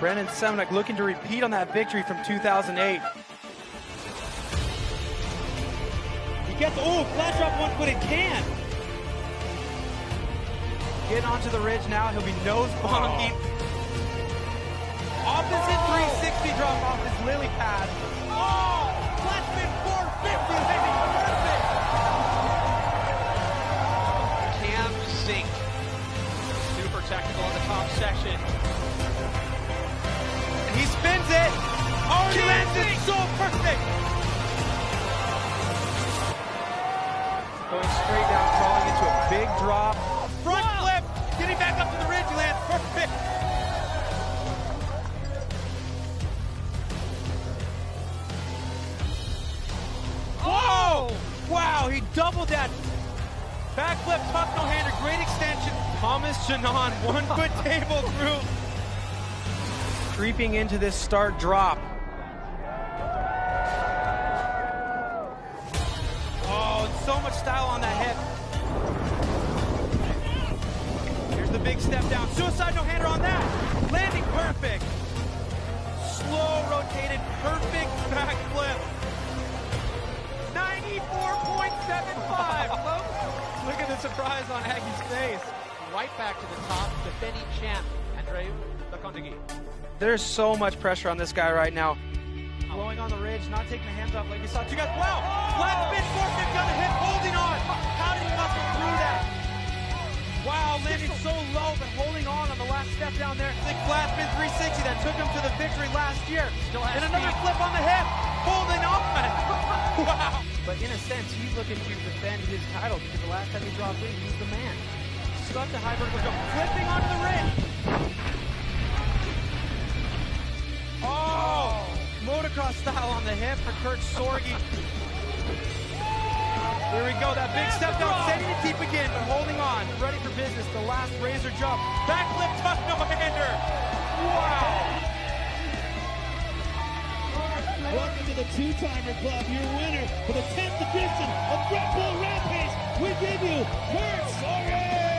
Brandon Semenuk looking to repeat on that victory from 2008. He gets, oh, flat drop one footed can. Getting onto the ridge now, he'll be nose bonking. Opposite 360 drop off his lily pad. Oh, big drop. Front flip. Getting back up to the ridge. He lands perfect. Whoa! Oh! Wow, he doubled that. Backflip, tuck, no hander, great extension. Thomas Genon, one foot table through. Creeping into this start drop. Big step down. Suicide no hander on that. Landing perfect. Slow rotated, perfect backflip. 94.75, folks. Look at the surprise on Aggie's face. Right back to the top, defending champ, Andreu Lacondeguy. There's so much pressure on this guy right now. Blowing on the ridge, not taking the hands off like you saw. Two guys, wow! Flat spin, 450 on the hip, holding on. How did he muscle step down there. Flat spin 360 that took him to the victory last year. Still has and another speed. flip on the hip, holding on. wow. But in a sense, he's looking to defend his title because the last time he dropped in, he was the man. Such a high vertical jump, flipping onto the ridge. Oh! Motocross style on the hip for Kurt Sorge. There we go, that big step down, setting it deep again, but holding on, ready for business. The last razor jump. Backflip tuck no hander. Wow! Welcome to the Two-Timer Club, your winner for the 10th edition of Red Bull Rampage. We give you Kurt Sorge!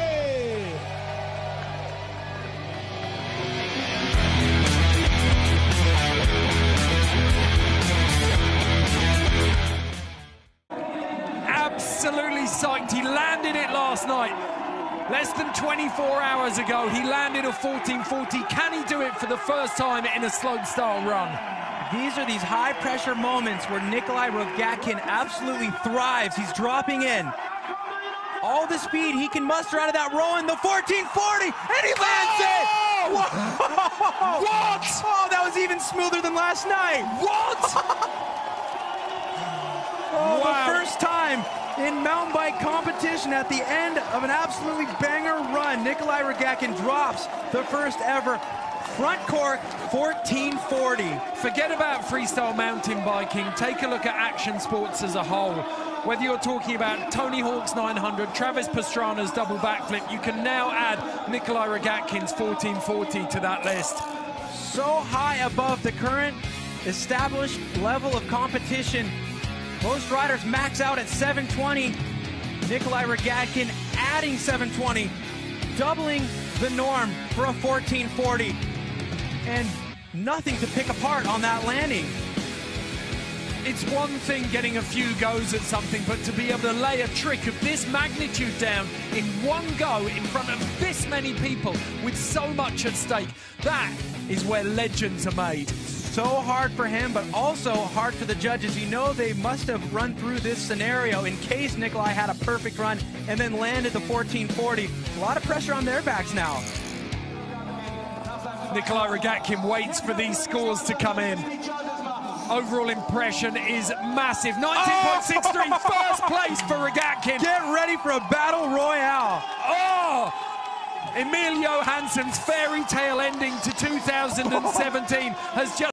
He landed it last night. Less than 24 hours ago, he landed a 1440. Can he do it for the first time in a slope style run? These are these high pressure moments where Nikolai Rogatkin absolutely thrives. He's dropping in. All the speed he can muster out of that row in the 1440, and he lands it! Oh! Whoa! What? Oh, that was even smoother than last night. What? time in mountain bike competition at the end of an absolutely banger run, Nikolai Rogatkin drops the first ever front cork 1440. Forget about freestyle mountain biking. Take a look at action sports as a whole. Whether you're talking about Tony Hawk's 900, Travis Pastrana's double backflip, you can now add Nikolai Rogatkin's 1440 to that list. so high above the current established level of competition. Most riders max out at 720. Nikolai Rogatkin adding 720, doubling the norm for a 1440. And nothing to pick apart on that landing. It's one thing getting a few goes at something, but to be able to lay a trick of this magnitude down in one go in front of this many people with so much at stake, that is where legends are made. So hard for him, but also hard for the judges. You know they must have run through this scenario in case Nikolai had a perfect run and then landed the 1440. A lot of pressure on their backs now. Nikolai Rogatkin waits for these scores to come in. Overall impression is massive. 19.63, first place for Rogatkin. Get ready for a battle royale. Oh! Emil Johansson's fairy tale ending to 2017 has just